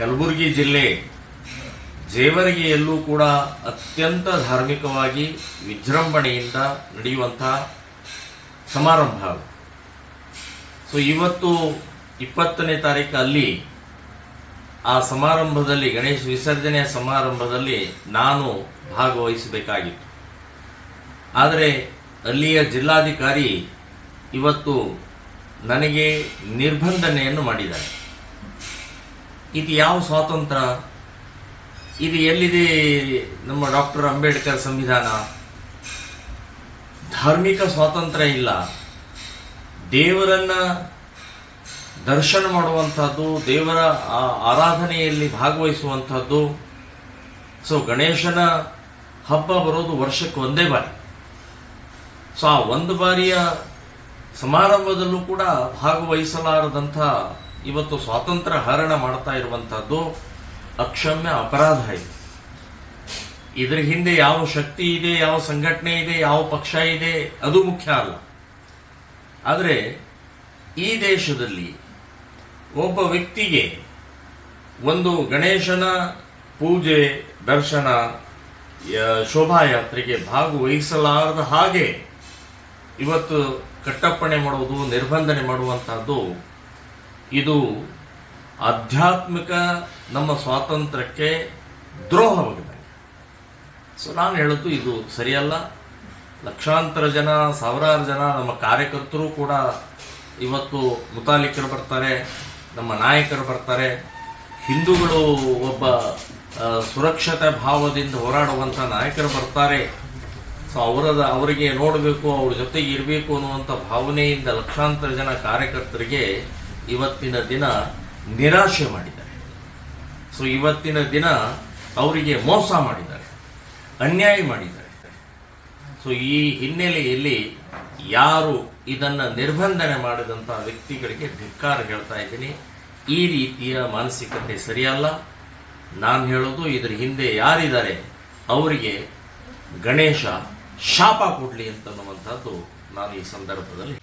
ಕಲಬುರಗಿ ಜಿಲ್ಲೆ ಜೇವರಿಗೆಯಲ್ಲೂ ಕೂಡ ಅತ್ಯಂತ ಧಾರ್ಮಿಕವಾಗಿ ವಿಜೃಂಭಣೆಯಿಂದ ನಡೆಯುವಂತಹ ಸಮಾರಂಭ. ಸೊ ಇವತ್ತು ಇಪ್ಪತ್ತನೇ ತಾರೀಕು ಅಲ್ಲಿ ಆ ಸಮಾರಂಭದಲ್ಲಿ, ಗಣೇಶ ವಿಸರ್ಜನೆಯ ಸಮಾರಂಭದಲ್ಲಿ ನಾನು ಭಾಗವಹಿಸಬೇಕಾಗಿತ್ತು ಆದರೆ ಅಲ್ಲಿಯ ಜಿಲ್ಲಾಧಿಕಾರಿ ಇವತ್ತು ನನಗೆ ನಿರ್ಬಂಧನೆಯನ್ನು ಮಾಡಿದ್ದಾರೆ ಇದು ಯಾವ ಸ್ವಾತಂತ್ರ್ಯ ಇದು ಎಲ್ಲಿದೆ ನಮ್ಮ ಡಾಕ್ಟರ್ ಅಂಬೇಡ್ಕರ್ ಸಂವಿಧಾನ? ಧಾರ್ಮಿಕ ಸ್ವಾತಂತ್ರ್ಯ ಇಲ್ಲ. ದೇವರನ್ನ ದರ್ಶನ ಮಾಡುವಂಥದ್ದು ದೇವರ ಆರಾಧನೆಯಲ್ಲಿ ಭಾಗವಹಿಸುವಂಥದ್ದು ಸೊ ಗಣೇಶನ ಹಬ್ಬ ಬರೋದು ವರ್ಷಕ್ಕೆ ಒಂದೇ ಬಾರಿ. ಸೊ ಆ ಒಂದು ಬಾರಿಯ ಸಮಾರಂಭದಲ್ಲೂ ಕೂಡ ಭಾಗವಹಿಸಲಾರದಂಥ ಇವತ್ತು ಸ್ವಾತಂತ್ರ್ಯ ಹರಣ ಮಾಡ್ತಾ ಇರುವಂತಹದ್ದು ಅಕ್ಷಮ್ಯ ಅಪರಾಧ ಇದೆ. ಇದರ ಹಿಂದೆ ಯಾವ ಶಕ್ತಿ ಇದೆ, ಯಾವ ಸಂಘಟನೆ ಇದೆ, ಯಾವ ಪಕ್ಷ ಇದೆ, ಅದು ಮುಖ್ಯ ಅಲ್ಲ. ಆದರೆ ಈ ದೇಶದಲ್ಲಿ ಒಬ್ಬ ವ್ಯಕ್ತಿಗೆ ಒಂದು ಗಣೇಶನ ಪೂಜೆ, ದರ್ಶನ ಶೋಭಾಯಾತ್ರೆಗೆ ಭಾಗವಹಿಸಲಾರದ ಹಾಗೆ ಇವತ್ತು ಕಟ್ಟಪ್ಪಣೆ ಮಾಡುವುದು, ನಿರ್ಬಂಧನೆ ಮಾಡುವಂತಹದ್ದು ಇದು ಆಧ್ಯಾತ್ಮಿಕ ನಮ್ಮ ಸ್ವಾತಂತ್ರ್ಯಕ್ಕೆ ದ್ರೋಹವಾಗಿದೆ. ಸೊ ನಾನು ಹೇಳೋದು ಇದು ಸರಿಯಲ್ಲ. ಲಕ್ಷಾಂತರ ಜನ, ಸಾವಿರಾರು ಜನ ನಮ್ಮ ಕಾರ್ಯಕರ್ತರು ಕೂಡ ಇವತ್ತು ಮುತಾಲಿಕರು ಬರ್ತಾರೆ, ನಮ್ಮ ನಾಯಕರು ಬರ್ತಾರೆ. ಹಿಂದೂಗಳು ಒಬ್ಬ ಸುರಕ್ಷತೆ ಭಾವದಿಂದ ಹೋರಾಡುವಂಥ ನಾಯಕರು ಬರ್ತಾರೆ. ಸೊ ಅವರದ, ಅವರಿಗೆ ನೋಡಬೇಕು, ಅವ್ರ ಜೊತೆಗೆ ಇರಬೇಕು ಅನ್ನುವಂಥ ಭಾವನೆಯಿಂದ ಲಕ್ಷಾಂತರ ಜನ ಕಾರ್ಯಕರ್ತರಿಗೆ ಇವತ್ತಿನ ದಿನ ನಿರಾಶೆ ಮಾಡಿದ್ದಾರೆ. ಸೊ ಇವತ್ತಿನ ದಿನ ಅವರಿಗೆ ಮೋಸ ಮಾಡಿದ್ದಾರೆ. ಅನ್ಯಾಯ ಮಾಡಿದ್ದಾರೆ. ಸೊ ಈ ಹಿನ್ನೆಲೆಯಲ್ಲಿ ಯಾರು ಇದನ್ನು ನಿರ್ಬಂಧನೆ ಮಾಡಿದಂಥ ವ್ಯಕ್ತಿಗಳಿಗೆ ಧಿಕ್ಕಾರ ಹೇಳ್ತಾ ಇದ್ದೀನಿ. ಈ ರೀತಿಯ ಮಾನಸಿಕತೆ ಸರಿಯಲ್ಲ. ನಾನು ಹೇಳೋದು ಇದರ ಹಿಂದೆ ಯಾರಿದ್ದಾರೆ ಅವರಿಗೆ ಗಣೇಶ ಶಾಪ ಕೊಡಲಿ ಅಂತನ್ನುವಂಥದ್ದು ನಾನು ಈ ಸಂದರ್ಭದಲ್ಲಿ